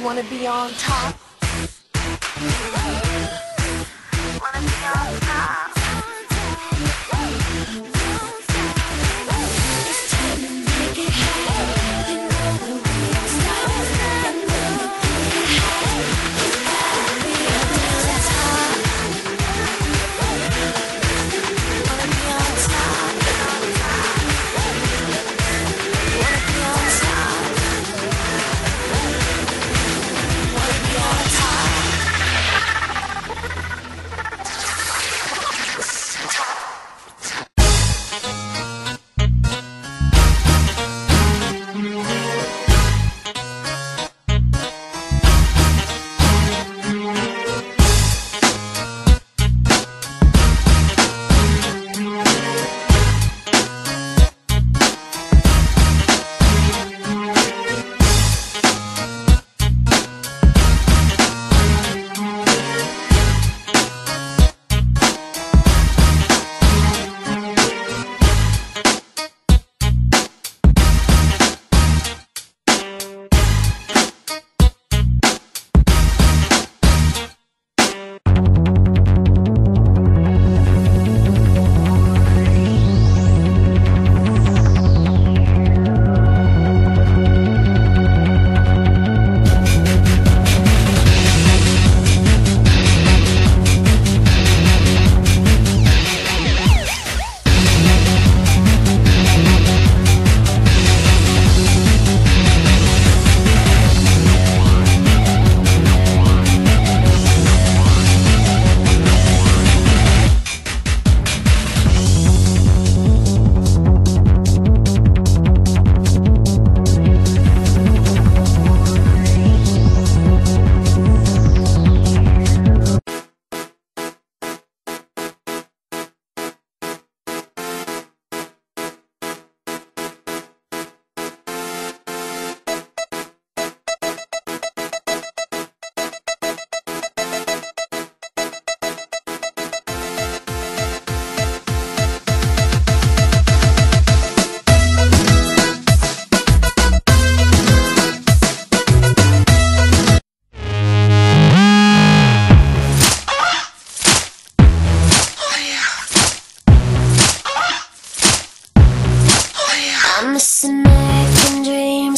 You wanna be on top? Wanna be on top?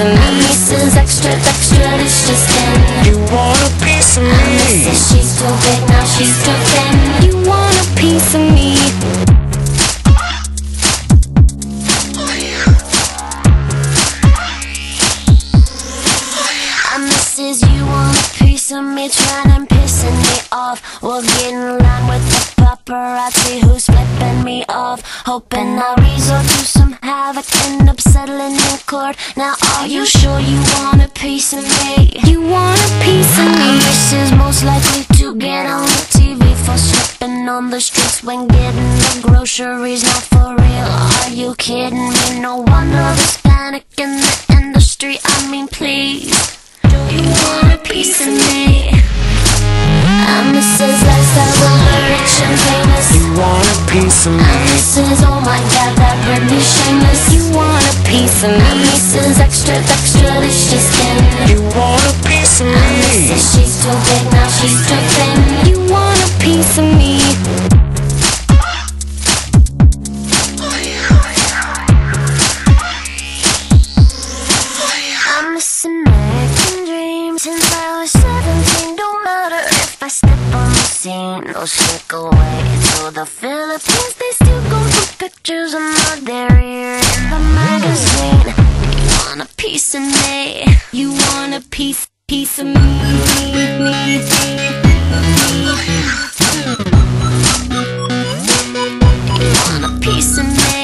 Of me? Mrs. Extra, extra, delicious skin. You want a piece of me? Mrs. She's too big, now she's too thin. You want a piece of me? Mrs. You want a piece of me, trying and pissing me off. We'll get in line with the paparazzi who's flipping me off. Hoping I'll resort to some havoc, end up settling in court. Now, are you sure you want a piece of me? You want a piece of me? Mrs. most likely to get on the TV for slipping on the streets when getting the groceries. Not for real, are you kidding me? No wonder there's panic in the industry. I mean, please. Piece of me? Mrs. Extra, extra, delicious skin. You want a piece of me? Mrs. She's too big, now she's too thin. You want a piece of me? I'm missing American dreams since I was 17. Don't matter if I step on the scene or sneak away to the Philippines. They pictures are not there in the magazine. You want a piece of me? You want a piece, piece of me? me, You want a piece of me?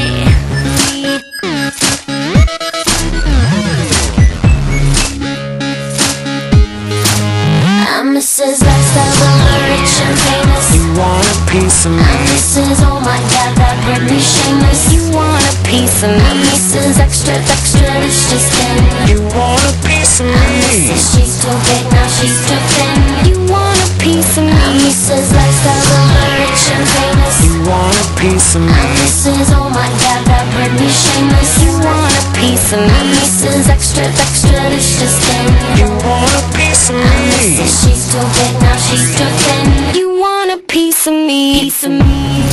I'm Mrs. X, I'm rich and famous. You want a piece of me? I'm Mrs. Oh my God permissionless You want a piece of me. This is extra, extra, it's just thin You want a piece of me. She's too big, now she's too thin You want a piece of me. This is lifestyles of the rich and famous You want a piece of me. This is oh my god, that permissionless You want a piece of me. This is extra, extra, it's just thin You want a piece of me. She's too big, now she's too thin You want a piece of me. Piece of me.